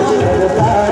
Vamos